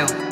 만나요.